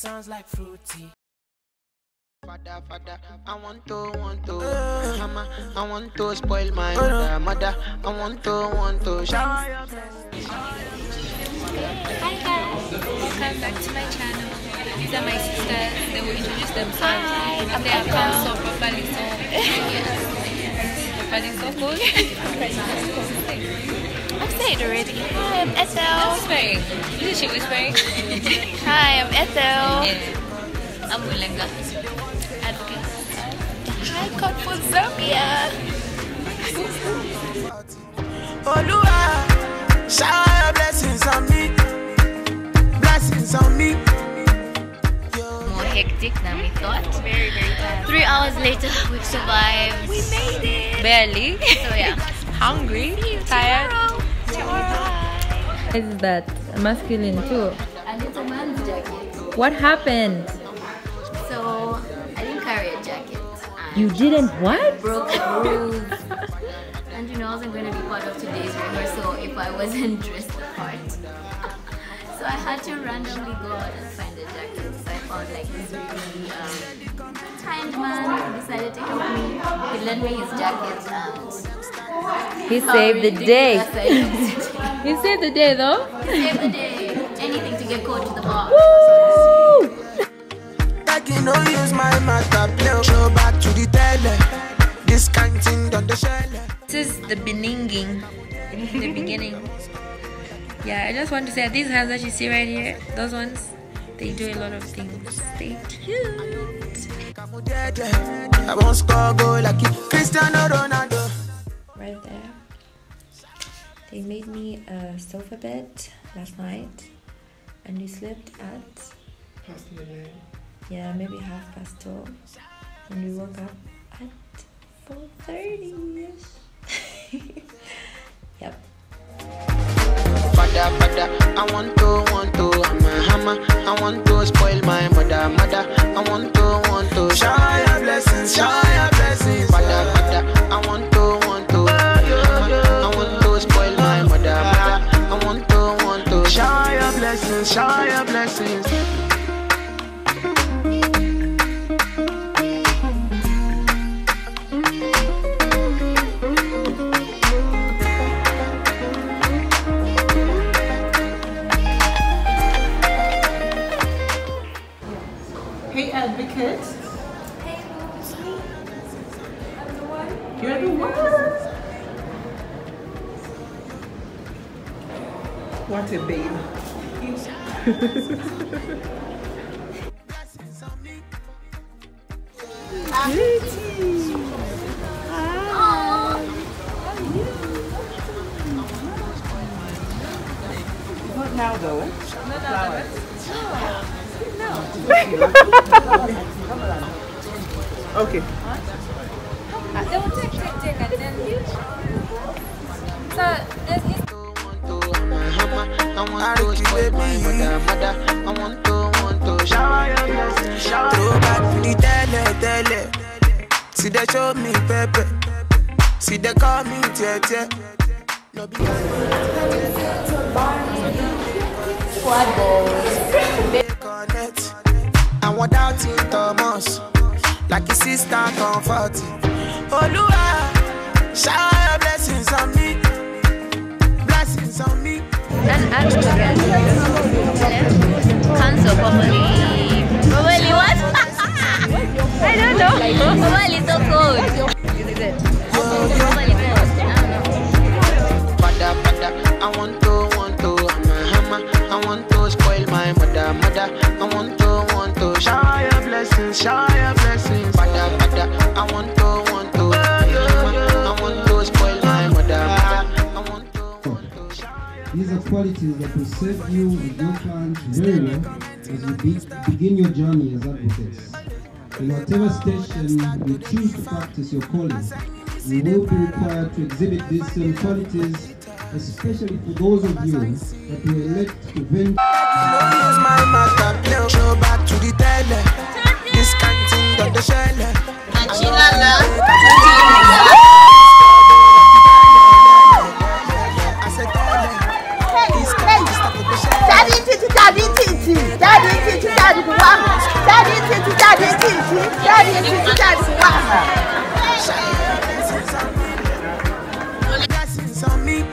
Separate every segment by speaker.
Speaker 1: The name it sounds like fruity.
Speaker 2: Father, father, I want to, want to, uh. mama, I want to spoil my uh. mother, mother, I want to, want to shower your blessings.
Speaker 3: Hi guys, welcome back to my channel. These are my sisters. They will introduce themselves. Hi, I'm they have come so properly, so properly so cool.
Speaker 4: I've said already. Hi, I'm Ethel.
Speaker 3: Whispering. Isn't she whispering?
Speaker 4: Hi, I'm Ethel.
Speaker 3: yeah. I'm Mulenga. Advocate.
Speaker 4: High Court for Zambia.
Speaker 2: Olúwa, shower your blessings on me, blessings on me.
Speaker 3: More hectic than we thought. Very, very tired. Three hours later, we've survived. We made it. Barely. So yeah. Hungry. Tired.
Speaker 5: Is that masculine too?
Speaker 3: And it's a man's jacket.
Speaker 5: What happened?
Speaker 3: So I didn't carry a jacket.
Speaker 5: You didn't what?
Speaker 3: broke the rules. and you know I wasn't going to be part of today's rehearsal if I wasn't dressed the part. so I had to randomly go out and find a jacket. So I found like this really um, kind man who decided to help me. He lent me his jacket and
Speaker 5: He saved the day.
Speaker 3: ridiculous I used it.
Speaker 5: He saved the day though.
Speaker 3: Save the day. Anything to get caught to the bar.
Speaker 5: Woo!
Speaker 2: Like you know, use my master. Show back to the tele. This kind thing the shell.
Speaker 5: This is the beginning. The beginning. Yeah, I just want to say that these hands that you see right here, those ones, they do a lot of things. Stay tuned.
Speaker 2: I won't score goal like Cristiano Ronaldo.
Speaker 5: Right there. They made me a sofa bed last night, and we slept at yeah maybe half past twelve, and we woke up at four thirty. yep.
Speaker 2: Father, father, I want to, want to, I'm a hammer. I want to spoil my mother, mother. I want to, want to, shower blessings, shower blessings.
Speaker 6: Hey, advocate. You're the one. What a babe. Not now though. Flowers. Okay.
Speaker 2: I want to spoil my mother, mother. I want to, want to shower your blessings, shower. Throw back to the tele, tele. See they show me pepper. See they call me tete. No be connect. And without in Thomas, like his sister comfort. Olúwa, shower your blessings on me, blessings on me.
Speaker 3: An advocate. Cancel properly. Properly what? I don't know. Properly so cold. Is it? Properly cold. I don't know.
Speaker 2: Father, father, I want to, want to, I'm a hammer. I want to spoil my mother, blessings, shower your blessings. Father, father, I want to, want to, I'm a hammer. I want to spoil my mother, mother. Want to, want to shower your
Speaker 7: These are qualities that will serve you with your clients very well as you be, begin your journey as advocates. In whatever station you choose to practice your calling, you will be required to exhibit these same qualities, especially for those of you that will elect to venture.
Speaker 2: Don't use my master play. Show back to the tele. ṣẹlẹ̀. àṣìlára ló ti yá.
Speaker 8: Daddy titi daddy titi daddy titi daddy kuwa daddy titi daddy titi daddy titi daddy kuwa.
Speaker 2: Blessings on me,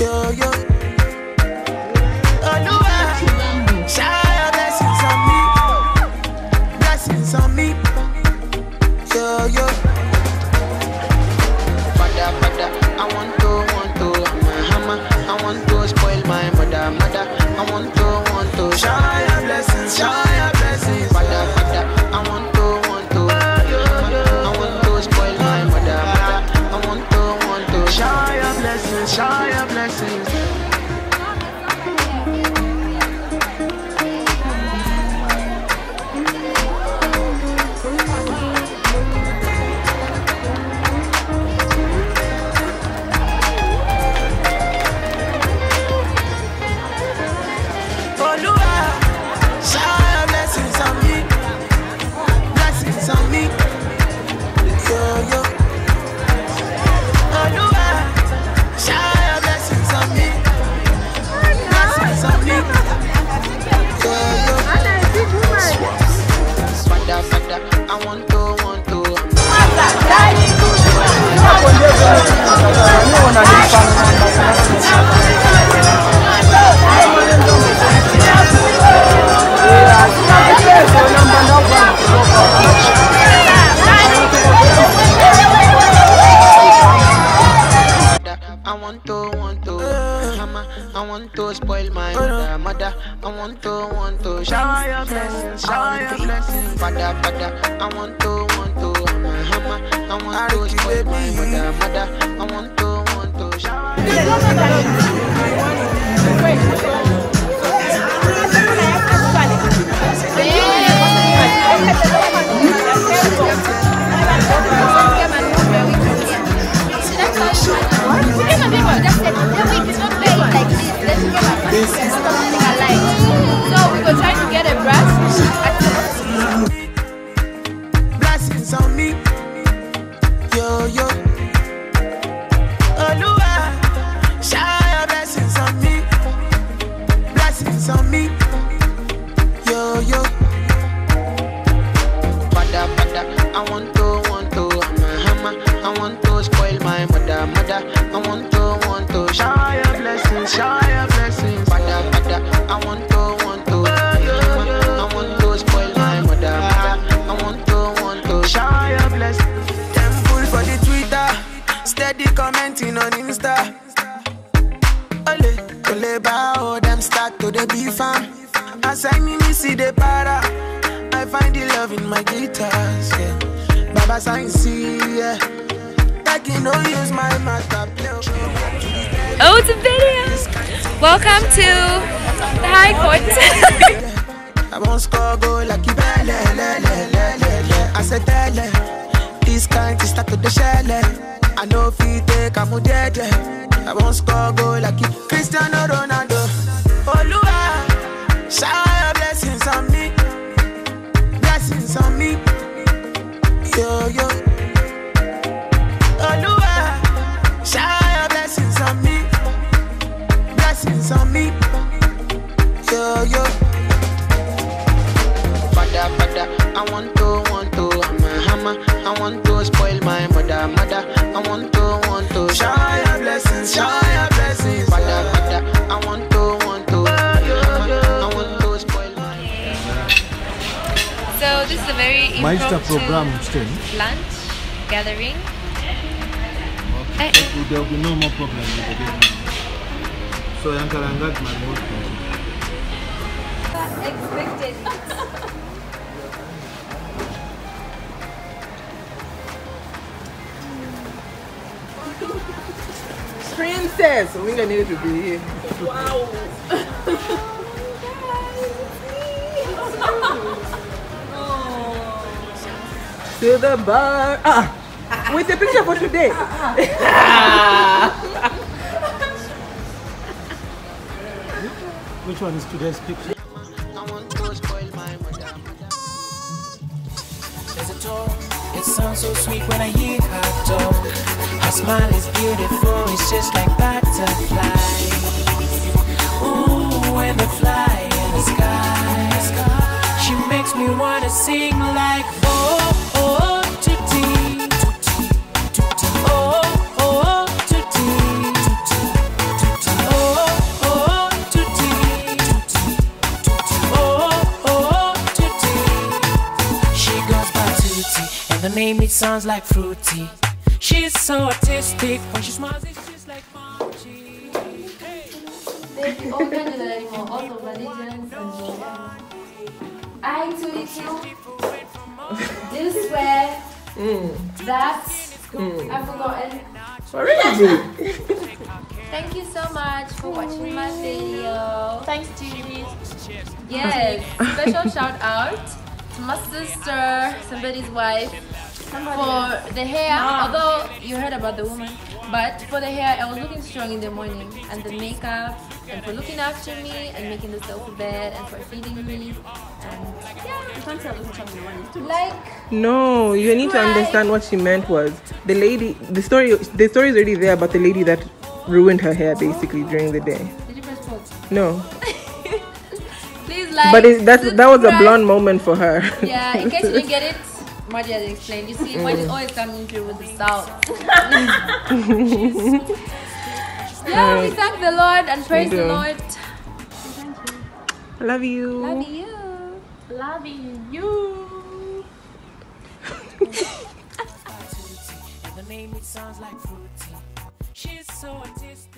Speaker 2: yo yo. Hammer, hammer. I want to spoil my mother, mother. I want to, want to, shower.
Speaker 4: So
Speaker 2: Ole bow, them start to the beef am. As I me see the para, I find the love in my guitars, yeah. Baba sign see, yeah. Like you know, use my matter.
Speaker 5: Oh, it's a video. Welcome to the High Court.
Speaker 2: I won't score goal like you. I said this kind to start to the shell I know if you take I'm I won't score goal like you. Cristiano Ronaldo. Olúwa shower your blessings on me. Blessings on me. Yo yo. Olúwa shower your blessings on me. Blessings on me. Yo yo. Father, father, I want
Speaker 5: is a very
Speaker 9: Maisha program still.
Speaker 5: lunch gathering. Eh,
Speaker 9: There will be no more problem with the game. So Yankaranga is my remote control.
Speaker 6: Princess, we gonna need to be here. to the bar. Ah, ah, with the picture for today. Ah, ah.
Speaker 9: Which one is today's picture?
Speaker 1: It sounds so sweet when I hear her talk. Her smile is beautiful, it's just like butterflies. Ooh, when they fly in the sky, she makes me wanna sing like oh. Name it sounds like fruity. She's so artistic when she smiles, it's just like Fauci.
Speaker 5: There's all kinds of anymore, all of religions and whatever. I tweet you. This swear. Mm. That. Mm. I've forgotten.
Speaker 6: Already.
Speaker 5: Thank you so much for watching my video.
Speaker 4: Thanks, Judy.
Speaker 5: Yes, special shout out to my sister, somebody's wife, for the hair. Although you heard about the woman, but for the hair, I was looking strong in the morning, and the makeup, and for looking after me, and making the sofa bed, and for feeding me, and yeah, sometimes I was strong in the morning. To like
Speaker 6: No, you need to understand what she meant was the lady. The story. The story is already there about the lady that ruined her hair basically during the day.
Speaker 5: did you press pause?
Speaker 6: No,
Speaker 5: Please like.
Speaker 6: but it, that that was a blonde moment for her.
Speaker 5: Yeah, in case you didn't get it, Marty has explained. You see, Marty is always coming through with the south. yeah, we thank the Lord and praise the. Lord.
Speaker 6: I love you.
Speaker 5: Love you.
Speaker 4: Loving you.
Speaker 1: The name it sounds like fruity. She's so artistic.